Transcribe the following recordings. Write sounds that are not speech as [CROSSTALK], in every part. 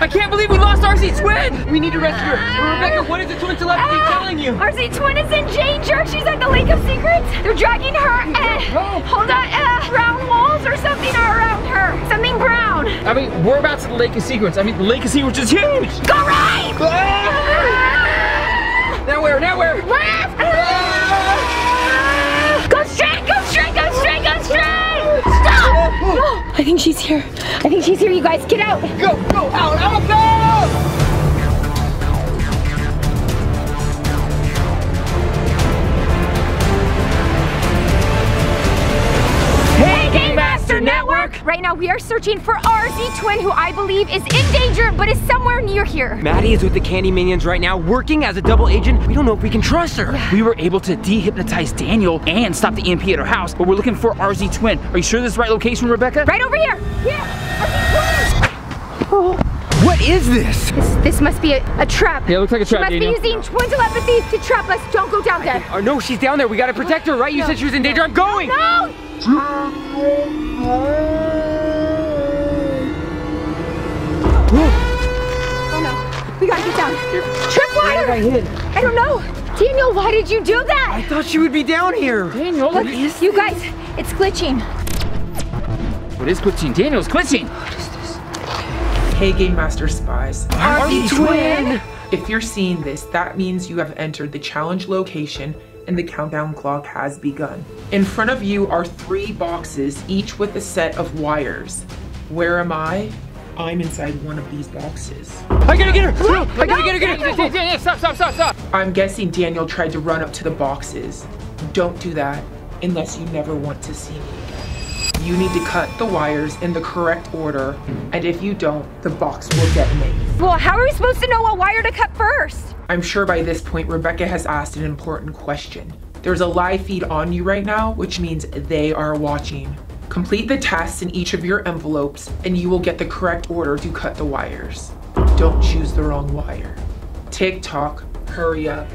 I can't believe we lost RZ Twin! We need to rescue her. Rebecca, what is the twin telepathy Ah! telling you? RZ Twin is in danger. She's at the Lake of Secrets. They're dragging her. Uh, hold on. Uh, brown walls or something are around her. Something brown. I mean, we're about to the Lake of Secrets. I mean, the Lake of Secrets is huge! Go right. Now where? Now where? Left. Think she's here. I think she's here. You guys, get out. Go, go, out, out, go! Right now, we are searching for RZ Twin, who I believe is in danger, but is somewhere near here. Maddie is with the Candy Minions right now, working as a double agent. We don't know if we can trust her. We were able to dehypnotize Daniel and stop the EMP at her house, but we're looking for RZ Twin. Are you sure this is the right location, Rebecca? Right over here. Yeah, RZ Twin. What is this? This, this must be a, a trap. Yeah, it looks like a trap, She must Daniel. be using twin telepathy to trap us. Don't go down there. Oh no, she's down there. We gotta protect her, right? You said she was in danger. I'm going. No! Oh no. We gotta get down. Tripwire! I hid. I don't know. Daniel, why did you do that? I thought she would be down here. Daniel, Look, you guys, it's glitching. What is glitching? Daniel's glitching. What is this? Hey Game Master Spies. RZ Twin! If you're seeing this, that means you have entered the challenge location and the countdown clock has begun. In front of you are three boxes, each with a set of wires. Where am I? I'm inside one of these boxes. I gotta get her. No, I gotta get her. Get her. Daniel, Daniel, stop, stop, stop, stop. I'm guessing Daniel tried to run up to the boxes. Don't do that unless you never want to see me again. You need to cut the wires in the correct order, and if you don't, the box will detonate. Well, how are we supposed to know what wire to cut first? I'm sure by this point, Rebecca has asked an important question. There's a live feed on you right now, which means they are watching. Complete the tasks in each of your envelopes, and you will get the correct order to cut the wires. Don't choose the wrong wire. TikTok, hurry up.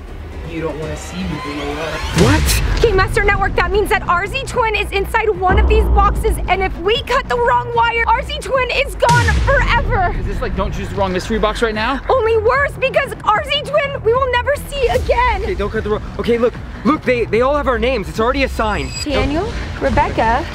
You don't want to see me blow up. What? Game Master Network, that means that RZ Twin is inside one of these boxes, and if we cut the wrong wire, RZ Twin is gone forever. Is this like don't choose the wrong mystery box right now? Only worse because RZ Twin we will never see again. Okay, don't cut the rope. Okay, look, look, they they all have our names. It's already assigned. Daniel, Rebecca.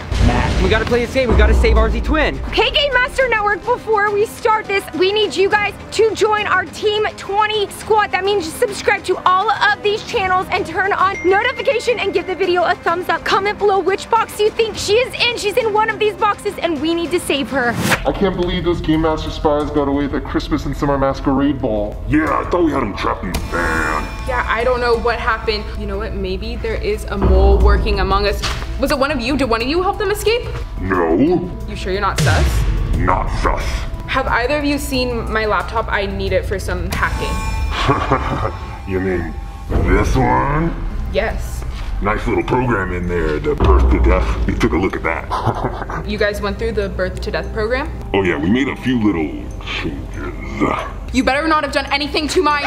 We gotta play this game. We gotta save RZ Twin. Okay, Game Master Network, before we start this, we need you guys to join our Team 20 squad. That means subscribe to all of these channels and turn on notification and give the video a thumbs up. Comment below which box you think she is in. She's in one of these boxes and we need to save her. I can't believe those Game Master spies got away with that Christmas and Summer Masquerade Ball. Yeah, I thought we had them trapped in the van. Yeah, I don't know what happened. You know what? Maybe there is a mole working among us. Was it one of you? Did one of you help them escape? No, You sure you're not sus? not sus. Have either of you seen my laptop? I need it for some hacking. [LAUGHS] You mean this one? Yes. Nice little program in there, the birth to death. We took a look at that. [LAUGHS] You guys went through the birth to death program? oh yeah, we made a few little changes. You better not have done anything to my.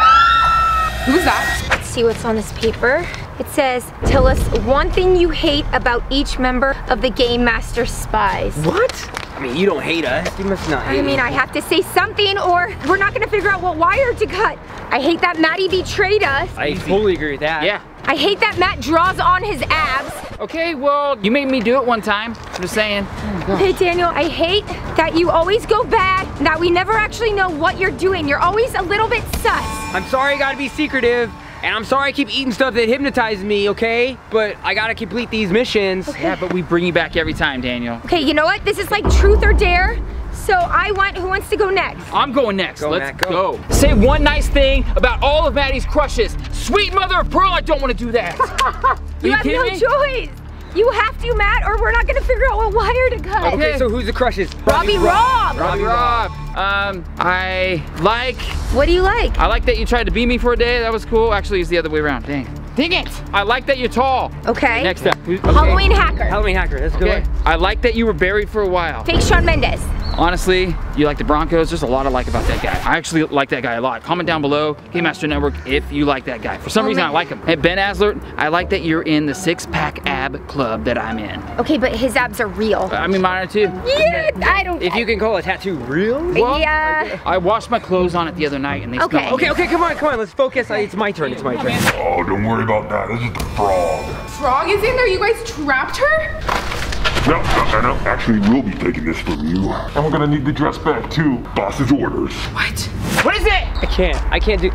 Who's that? Let's see what's on this paper. It says, tell us one thing you hate about each member of the Game Master Spies. What? I mean, you don't hate us. You must not hate I mean, me. I have to say something or we're not gonna figure out what wire to cut. I hate that Maddie betrayed us. I totally agree with that. Yeah. I hate that Matt draws on his abs. Okay, well, you made me do it one time. I'm Just saying. Oh hey Daniel, I hate that you always go bad, that we never actually know what you're doing. You're always a little bit sus. I'm sorry I gotta be secretive. And I'm sorry I keep eating stuff that hypnotizes me, okay? But I gotta complete these missions. Yeah, but we bring you back every time, Daniel. Okay, you know what? This is like truth or dare. So I want, who wants to go next? I'm going next. Go, Let's Matt, go. go. Say one nice thing about all of Maddie's crushes. Sweet mother of pearl, I don't want to do that. [LAUGHS] You, you have no me? choice. You have to, Matt, or we're not gonna figure out what wire to cut. Okay, so who's the crushes? Robbie Rob. Robbie Rob. Um, I like, What do you like? I like that you tried to beat me for a day. That was cool. Actually, it's the other way around. Dang. Dang it. I like that you're tall. Okay. Next up. okay. Halloween hacker. Halloween hacker, that's a good Okay. I like that you were buried for a while. Fake Shawn Mendes. Honestly, you like the Broncos. There's a lot I like about that guy. I actually like that guy a lot. Comment down below, Game Master Network, if you like that guy. For some Oh, reason, I like him. Hey, Ben Azelart, I like that you're in the six pack ab club that I'm in. Okay, but his abs are real. I mean, mine are too. Yeah, I don't. If you can call a tattoo real? yeah. I washed my clothes on it the other night and they Okay. smell. Okay, okay, come on, come on, let's focus. Uh, It's my turn, it's my turn. Oh, don't worry about that. This is the frog. Frog is in there. You guys trapped her? No, no, no, no. Actually, we'll be taking this from you. And we're gonna need the dress back too. Boss's orders. What? What is it? I can't, I can't do.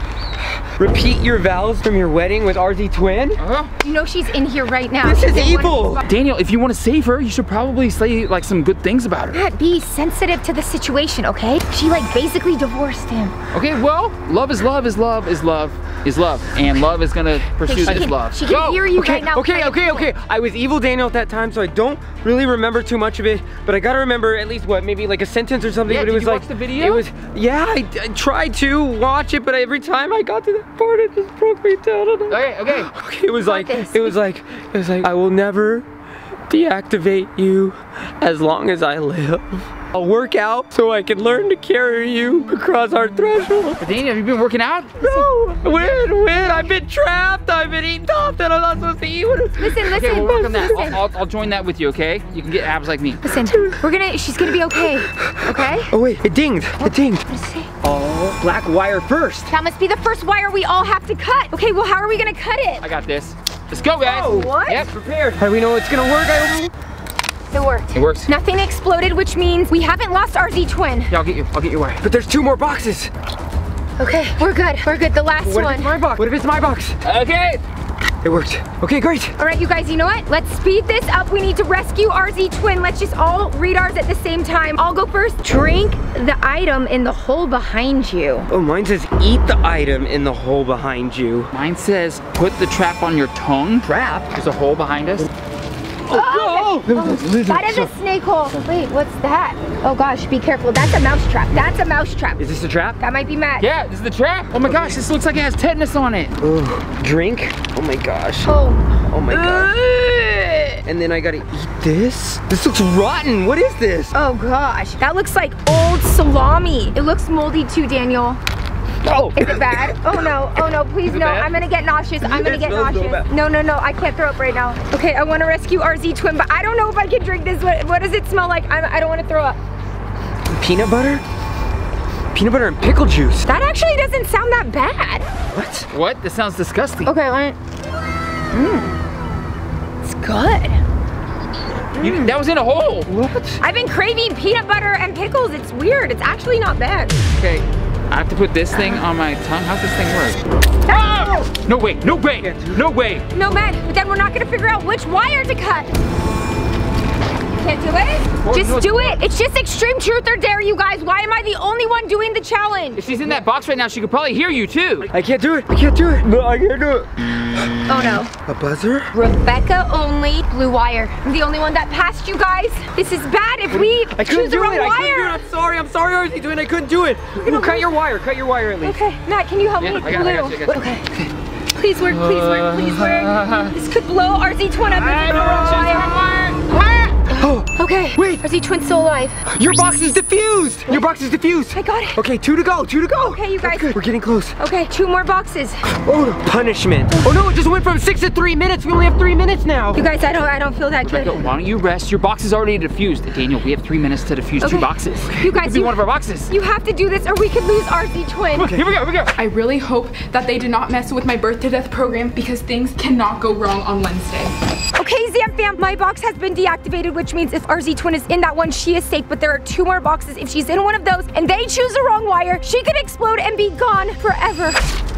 Repeat your vows from your wedding with RZ Twin? Uh huh? You know she's in here right now. This is in one- evil. Daniel, if you want to save her, you should probably say like some good things about her. Matt, be sensitive to the situation, okay? She like basically divorced him. Okay, well, love is love is love is love is love, and love is gonna pursue she this can, love. she can Go! hear you Okay, right now. okay, okay, okay. I was evil Daniel at that time, so I don't really remember too much of it. But I gotta remember at least what, maybe like a sentence or something. Yeah, but it was you like watch the video? It was yeah. I, I tried to watch it, but every time I got to that part, it just broke me down. Okay, okay. [LAUGHS] Okay, it was like this. it was like it was like I will never deactivate you as long as I live. I'll work out so I can learn to carry you across our threshold. Daniel, have you been working out? No, win, win. I've been trapped. I've been eaten up, and I'm not supposed to eat. Listen, listen, Okay, we'll work on that. I'll, I'll, I'll join that with you, okay? You can get abs like me. Listen, we're gonna. She's gonna be okay. Okay. Oh wait, it dinged. It dinged. What does it say? Oh, black wire first. That must be the first wire we all have to cut. Okay, well, how are we gonna cut it? I got this. Let's go, guys. Oh, what? Yep. Prepared. How do we know it's gonna work? I It worked. It works. Nothing exploded, which means we haven't lost RZ Twin. Yeah, I'll get you. I'll get you wire. But there's two more boxes. Okay, we're good. We're good. The last What if one. it's my box? What if it's my box? Okay. It worked. Okay, great. All right, you guys, you know what? Let's speed this up. We need to rescue RZ twin. Let's just all read ours at the same time. I'll go first. Drink the item in the hole behind you. Oh, mine says eat the item in the hole behind you. Mine says put the trap on your tongue. Trap? There's a hole behind us. Oh, oh That is a snake hole. Wait, what's that? Oh gosh, be careful. That's a mouse trap. That's a mouse trap. Is this a trap? That might be Matt. Yeah, this is the trap. Oh my gosh, this looks like it has tetanus on it. Oh, drink? Oh my gosh. Oh. Oh my gosh. And then I gotta eat this? This looks rotten. What is this? Oh gosh, that looks like old salami. It looks moldy too, Daniel. Oh. Is it bad? [LAUGHS] Oh no, oh no, please no. bad? I'm gonna get nauseous. I'm gonna It get smells so nauseous. No, no, no, I can't throw up right now. Okay, I wanna rescue RZ Twin, but I don't know if I can drink this. What, what does it smell like? I'm, I don't wanna throw up. Peanut butter? Peanut butter and pickle juice. That actually doesn't sound that bad. What? What? This sounds disgusting. Okay, let Mmm. It's good. You- mm. that was in a hole. What? I've been craving peanut butter and pickles. It's weird. It's actually not bad. Okay, I have to put this thing on my tongue. How's this thing work? Ah! No way, no way, no way. No, Matt, but then we're not gonna figure out which wire to cut. Can't do it? course, Just no, do it. It's just extreme truth or dare, you guys. Why am I the only one doing the challenge? If she's in that box right now, she could probably hear you too. I can't do it. I can't do it. No, I can't do it. Oh no. A buzzer? Rebecca only, blue wire. I'm the only one that passed you guys. This is bad if we I couldn't choose the wrong it. I couldn't do it. wire. I'm sorry. I'm sorry, RZ Twin. I couldn't do it. Well, cut your wire. Cut your wire at least. Okay, Matt, can you help Yeah, me? I got it, I got you, I got you. Okay. Please work, please work, please work. [LAUGHS] This could blow RZ Twin up Okay. Wait. RZ Twin's still alive. your box is diffused. Your box is diffused. I got it. Okay, two to go. Two to go. Okay, you That's guys. good. We're getting close. Okay, two more boxes. Oh, punishment. Oh no, it just went from six to three minutes. We only have three minutes now. You guys, I don't, I don't feel that Rebecca, good. why don't you rest? Your box is already diffused. Daniel, we have three minutes to defuse two Okay. boxes. You guys, could be you- one of our boxes. You have to do this, or we could lose RZ Twin. Okay, here we go, here we go. I really hope that they did not mess with my birth to death program because things cannot go wrong on Wednesday. Okay, Zam fam, my box has been deactivated, which means if RZ Twin is in that one, she is safe. But there are two more boxes. If she's in one of those and they choose the wrong wire, she could explode and be gone forever.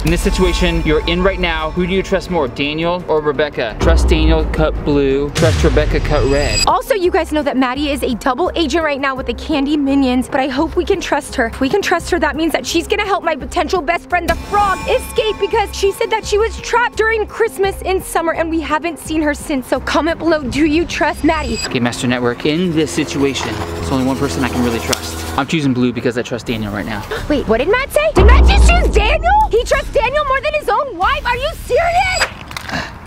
In this situation you're in right now, who do you trust more, Daniel or Rebecca? Trust Daniel, cut blue. Trust Rebecca, cut red. Also, you guys know that Maddie is a double agent right now with the Candy Minions, but I hope we can trust her. If we can trust her, that means that she's gonna help my potential best friend, the frog, escape because she said that she was trapped during Christmas in summer and we haven't seen her since. So comment below, do you trust Maddie? Game Master Network, in this situation, there's only one person I can really trust. I'm choosing blue because I trust Daniel right now. Wait, what did Matt say? Did Matt just choose Daniel? He trusts Daniel more than his own wife? Are you serious?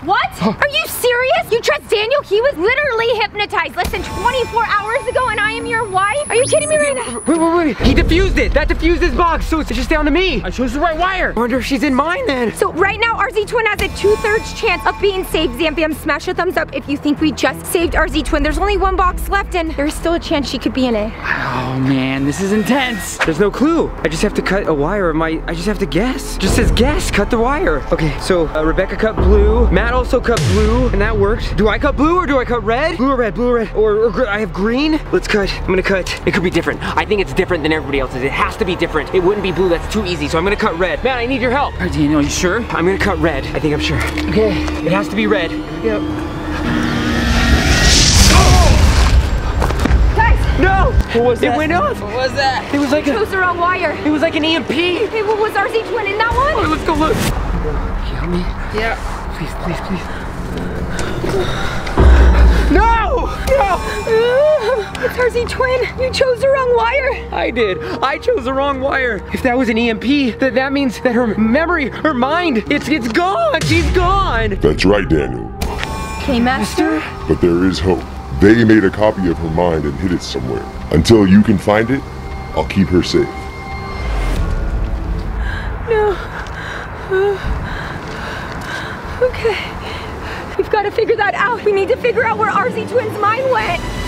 What? Are you serious? You trust Daniel? He was literally hypnotized less than 24 hours ago and I am your wife? Are you kidding me right now? Wait, wait, wait. He defused it. That defused his box, so it's just down to me. I chose the right wire. I wonder if she's in mine then. So right now, RZ Twin has a two-thirds chance of being saved. Zamfam, smash a thumbs up if you think we just saved RZ Twin. There's only one box left and there's still a chance she could be in it. Oh man, this is intense. There's no clue. I just have to cut a wire of my, I just have to guess. Just says guess, cut the wire. Okay, so uh, Rebecca cut blue. Matt also cut blue, and that worked. Do I cut blue or do I cut red? Blue or red, blue or red, or, or I have green? Let's cut, I'm gonna cut. It could be different. I think it's different than everybody else's. It has to be different. It wouldn't be blue, that's too easy, so I'm gonna cut red. Matt, I need your help. All right, Daniel, you sure? I'm gonna cut red. I think I'm sure. Okay. It has to be red. Yep. [GASPS] Guys, No! What was It that? went off. What was that? It was like a, chose the wrong wire. it was like an EMP. Hey, what was RZ Twin in that one? Let's go look. Help me. Yeah. Please, please, please. No! No! It's RZ Twin. You chose the wrong wire. I did. I chose the wrong wire. If that was an EMP, that that means that her memory, her mind, it's it's gone. She's gone. That's right, Daniel. Okay, Master. But there is hope. They made a copy of her mind and hid it somewhere. Until you can find it, I'll keep her safe. Okay. We've got to figure that out. We need to figure out where RZ Twin's mind went.